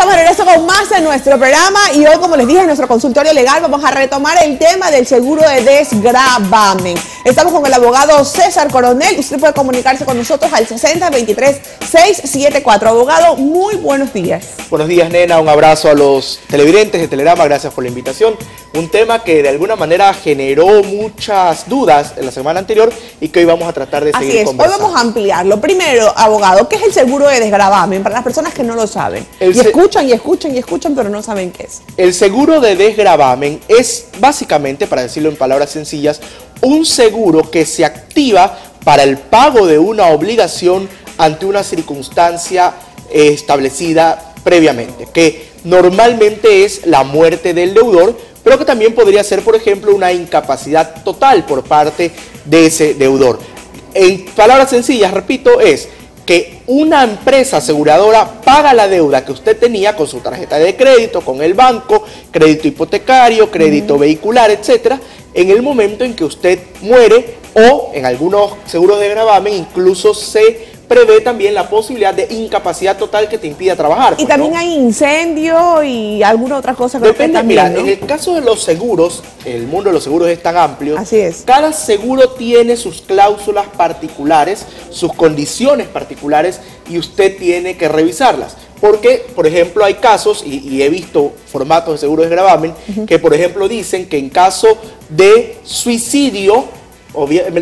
estamos de regreso con más de nuestro programa y hoy, como les dije, en nuestro consultorio legal vamos a retomar el tema del seguro de desgravamen. Estamos con el abogado César Coronel. Usted puede comunicarse con nosotros al 6023-674. Abogado, muy buenos días. Buenos días, nena. Un abrazo a los televidentes de Telerama. Gracias por la invitación. Un tema que de alguna manera generó muchas dudas en la semana anterior y que hoy vamos a tratar de seguir Así es. Hoy vamos a ampliarlo. Primero, abogado, ¿qué es el seguro de desgravamen? Para las personas que no lo saben. y escuchan y escuchan y escuchan, pero no saben qué es. El seguro de desgravamen es básicamente, para decirlo en palabras sencillas, un seguro que se activa para el pago de una obligación ante una circunstancia establecida previamente, que normalmente es la muerte del deudor, pero que también podría ser, por ejemplo, una incapacidad total por parte de ese deudor. En palabras sencillas, repito, es que una empresa aseguradora paga la deuda que usted tenía con su tarjeta de crédito, con el banco, crédito hipotecario, crédito vehicular, etcétera, en el momento en que usted muere o en algunos seguros de gravamen incluso se prevé también la posibilidad de incapacidad total que te impida trabajar. Y pues, también hay incendio y alguna otra cosa que Depende, también, mira, en el caso de los seguros, el mundo de los seguros es tan amplio. Así es. Cada seguro tiene sus cláusulas particulares, sus condiciones particulares y usted tiene que revisarlas. Porque, por ejemplo, hay casos, y, he visto formatos de seguros de gravamen, que por ejemplo dicen que en caso de suicidio,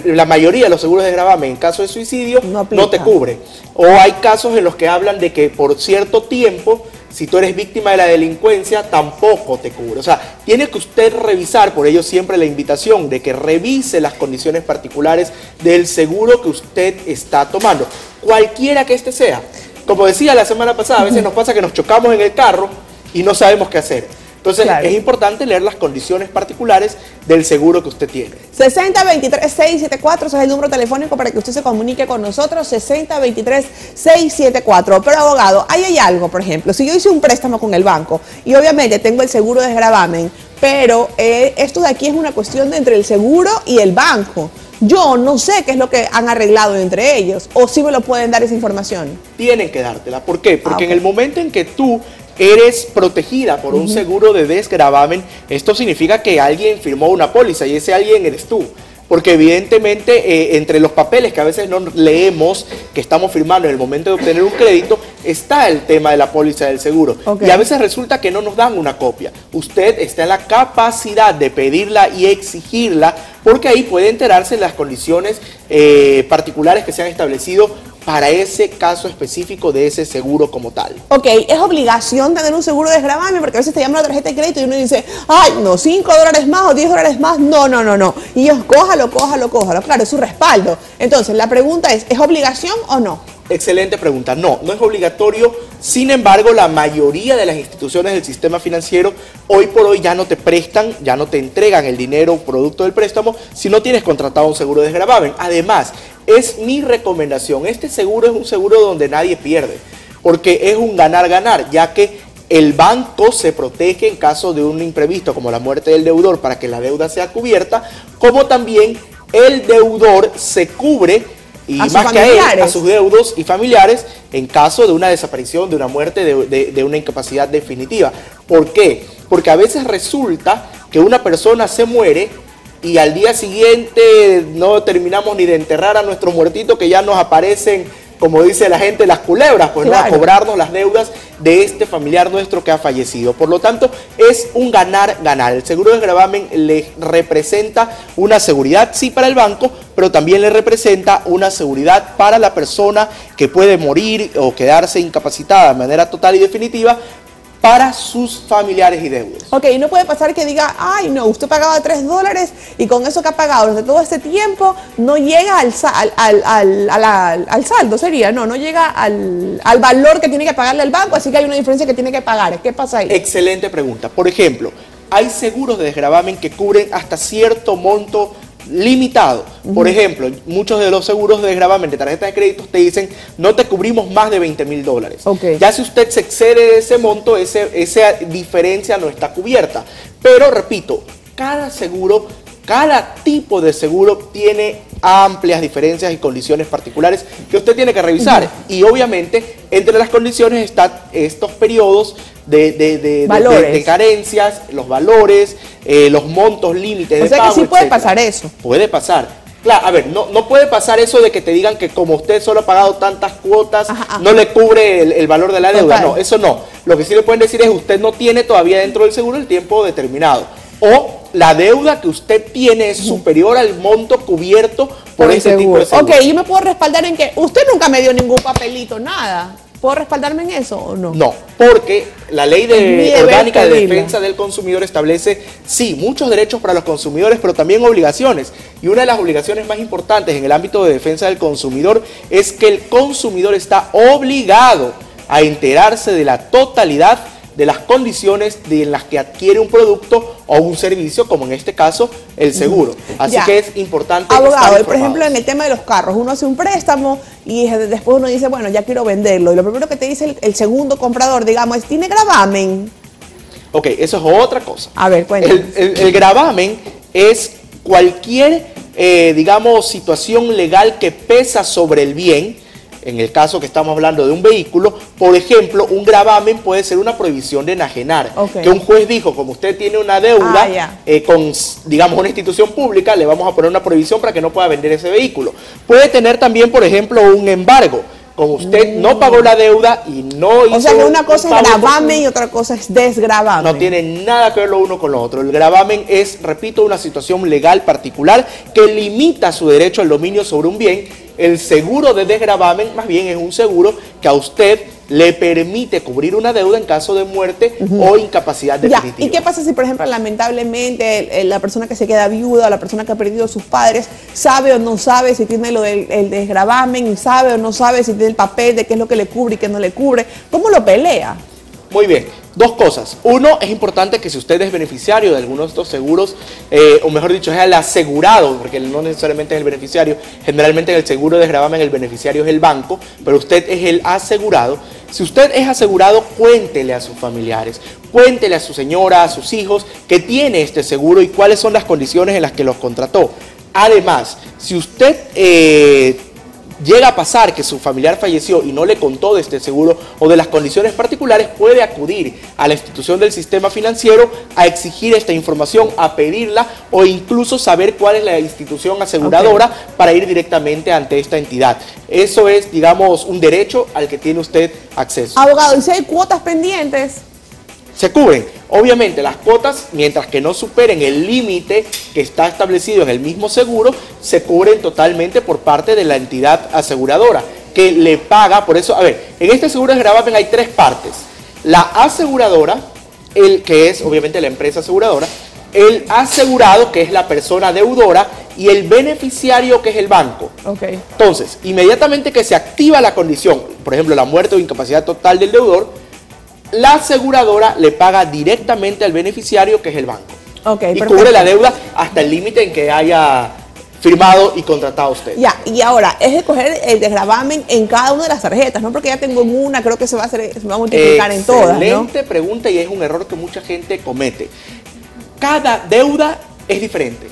la mayoría de los seguros de gravamen en caso de suicidio no, te cubre. O hay casos en los que hablan de que por cierto tiempo, si tú eres víctima de la delincuencia, tampoco te cubre. O sea, tiene que usted revisar, por ello siempre la invitación de que revise las condiciones particulares del seguro que usted está tomando, cualquiera que este sea. Como decía la semana pasada, a veces nos pasa que nos chocamos en el carro y no sabemos qué hacer. Entonces es importante leer las condiciones particulares del seguro que usted tiene. 6023-674, ese es el número telefónico para que usted se comunique con nosotros, 6023-674. Pero abogado, ahí hay algo, por ejemplo, si yo hice un préstamo con el banco y obviamente tengo el seguro de gravamen, pero eh, esto de aquí es una cuestión de entre el seguro y el banco. Yo no sé qué es lo que han arreglado entre ellos, o si me lo pueden dar esa información. Tienen que dártela. ¿Por qué? Porque ah, en el momento en que tú eres protegida por un seguro de desgravamen, esto significa que alguien firmó una póliza y ese alguien eres tú. Porque evidentemente eh, entre los papeles que a veces no leemos, que estamos firmando en el momento de obtener un crédito, está el tema de la póliza del seguro. Y a veces resulta que no nos dan una copia. Usted está en la capacidad de pedirla y exigirla, porque ahí puede enterarse de las condiciones eh, particulares que se han establecido para ese caso específico de ese seguro como tal. Ok, es obligación tener un seguro de desgravamen porque a veces te llama la tarjeta de crédito y uno dice, ay, no, 5 dólares más o 10 dólares más, no, no, no, no. Y ellos, cójalo, cójalo, cójalo. Claro, es su respaldo. Entonces, la pregunta es, ¿es obligación o no? Excelente pregunta. No, no es obligatorio. Sin embargo, la mayoría de las instituciones del sistema financiero hoy por hoy ya no te prestan, ya no te entregan el dinero producto del préstamo si no tienes contratado un seguro de desgravamen. Además, es mi recomendación. Este seguro es un seguro donde nadie pierde, porque es un ganar-ganar, ya que el banco se protege en caso de un imprevisto como la muerte del deudor para que la deuda sea cubierta, como también el deudor se cubre y más que a, él, a sus deudos y familiares en caso de una desaparición, de una muerte, de, de, una incapacidad definitiva. ¿Por qué? Porque a veces resulta que una persona se muere y al día siguiente no terminamos ni de enterrar a nuestros muertitos que ya nos aparecen, como dice la gente, las culebras, pues no a cobrarnos las deudas de este familiar nuestro que ha fallecido. Por lo tanto, es un ganar-ganar. El seguro de gravamen le representa una seguridad, sí, para el banco, pero también le representa una seguridad para la persona que puede morir o quedarse incapacitada de manera total y definitiva para sus familiares y deudas. Ok, y no puede pasar que diga, ay no, usted pagaba 3 dólares y con eso que ha pagado durante todo este tiempo no llega al, al, saldo, sería, no, no llega al, valor que tiene que pagarle al banco, así que hay una diferencia que tiene que pagar. ¿Qué pasa ahí? Excelente pregunta. Por ejemplo, hay seguros de desgravamen que cubren hasta cierto monto limitado. Por ejemplo, muchos de los seguros de gravamen de tarjetas de crédito te dicen no te cubrimos más de 20 mil dólares. Ya si usted se excede de ese monto, ese, esa diferencia no está cubierta. Pero repito, cada seguro cada tipo de seguro tiene amplias diferencias y condiciones particulares que usted tiene que revisar. Y obviamente entre las condiciones están estos periodos de, de, carencias, los valores, eh, los montos límites. O sea que sí puede pasar eso. Puede pasar. Claro, a ver, no, no puede pasar eso de que te digan que como usted solo ha pagado tantas cuotas, no le cubre el, valor de la deuda. No, eso no. Lo que sí le pueden decir es usted no tiene todavía dentro del seguro el tiempo determinado. O la deuda que usted tiene es superior al monto cubierto por, ese tipo de seguro. Ok, yo me puedo respaldar en que usted nunca me dio ningún papelito, nada. ¿Puedo respaldarme en eso o no? No, porque la ley de orgánica de defensa del consumidor establece, sí, muchos derechos para los consumidores, pero también obligaciones. Y una de las obligaciones más importantes en el ámbito de defensa del consumidor es que el consumidor está obligado a enterarse de la totalidad de las condiciones de las que adquiere un producto o un servicio, como en este caso el seguro. Así que es importante. Abogado, por ejemplo, en el tema de los carros, uno hace un préstamo y después uno dice, bueno, ya quiero venderlo. Y lo primero que te dice el, segundo comprador, digamos, es, ¿tiene gravamen? Ok, eso es otra cosa. A ver, cuéntame. El, gravamen es cualquier, eh, digamos, situación legal que pesa sobre el bien en el caso que estamos hablando de un vehículo, por ejemplo, un gravamen puede ser una prohibición de enajenar. Que un juez dijo, como usted tiene una deuda ah, eh, con, digamos, una institución pública, le vamos a poner una prohibición para que no pueda vender ese vehículo. Puede tener también, por ejemplo, un embargo como usted no mm. pagó la deuda y no hizo... O sea que una cosa es gravamen y otra cosa es desgravamen. No tiene nada que ver lo uno con lo otro. El gravamen es, repito, una situación legal particular que limita su derecho al dominio sobre un bien el seguro de desgravamen más bien es un seguro que a usted le permite cubrir una deuda en caso de muerte o incapacidad definitiva. ¿Y qué pasa si, por ejemplo, lamentablemente la persona que se queda viuda o la persona que ha perdido a sus padres sabe o no sabe si tiene lo del el desgravamen, sabe o no sabe si tiene el papel de qué es lo que le cubre y qué no le cubre? ¿Cómo lo pelea? Muy bien. Dos cosas. Uno, es importante que si usted es beneficiario de alguno de estos seguros, eh, o mejor dicho, es el asegurado, porque no necesariamente es el beneficiario, generalmente en el seguro de gravamen el beneficiario es el banco, pero usted es el asegurado. Si usted es asegurado, cuéntele a sus familiares, cuéntele a su señora, a sus hijos, que tiene este seguro y cuáles son las condiciones en las que los contrató. Además, si usted eh, llega a pasar que su familiar falleció y no le contó de este seguro o de las condiciones particulares, puede acudir a la institución del sistema financiero a exigir esta información, a pedirla o incluso saber cuál es la institución aseguradora para ir directamente ante esta entidad. Eso es, digamos, un derecho al que tiene usted acceso. Abogado, ¿y si hay cuotas pendientes? Se cubren. Obviamente las cuotas, mientras que no superen el límite que está establecido en el mismo seguro, se cubren totalmente por parte de la entidad aseguradora, que le paga, por eso, a ver, en este seguro de gravamen hay tres partes. La aseguradora, el que es obviamente la empresa aseguradora, el asegurado, que es la persona deudora, y el beneficiario, que es el banco. Okay. Entonces, inmediatamente que se activa la condición, por ejemplo, la muerte o incapacidad total del deudor, la aseguradora le paga directamente al beneficiario, que es el banco. y cubre la deuda hasta el límite en que haya firmado y contratado usted. Ya, y ahora, es escoger el desgravamen en cada una de las tarjetas, ¿no? Porque ya tengo en una, creo que se va a, hacer, se va a multiplicar en todas, Excelente pregunta y es un error que mucha gente comete. Cada deuda es diferente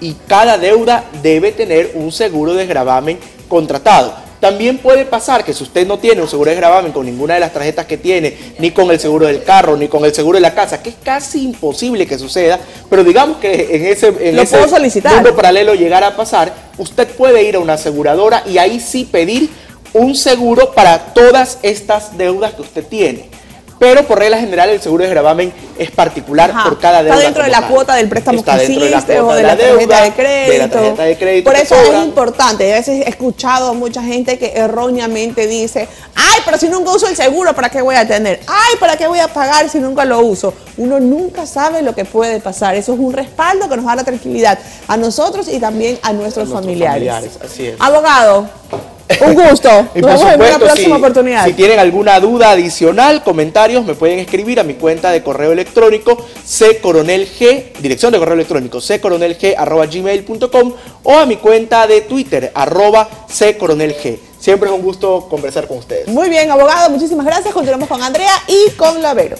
y cada deuda debe tener un seguro de desgravamen contratado. También puede pasar que si usted no tiene un seguro de gravamen con ninguna de las tarjetas que tiene, ni con el seguro del carro, ni con el seguro de la casa, que es casi imposible que suceda, pero digamos que en ese, en mundo paralelo llegara a pasar, usted puede ir a una aseguradora y ahí sí pedir un seguro para todas estas deudas que usted tiene pero por regla general el seguro de gravamen es particular por cada deuda. Está dentro de la cuota del préstamo que hiciste o de la, tarjeta de crédito. Por eso es importante. A veces he escuchado a mucha gente que erróneamente dice, ay, pero si nunca uso el seguro, ¿para qué voy a tener? Ay, ¿para qué voy a pagar si nunca lo uso? Uno nunca sabe lo que puede pasar. Eso es un respaldo que nos da la tranquilidad a nosotros y también a nuestros, familiares. Así es. Abogado. Un gusto. y por supuesto, próxima si, oportunidad. Si tienen alguna duda adicional, comentarios, me pueden escribir a mi cuenta de correo electrónico ccoronelg, dirección de correo electrónico ccoronelg.gmail.com o a mi cuenta de Twitter, arroba ccoronelg. Siempre es un gusto conversar con ustedes. Muy bien, abogado, muchísimas gracias. Continuamos con Andrea y con Lavero.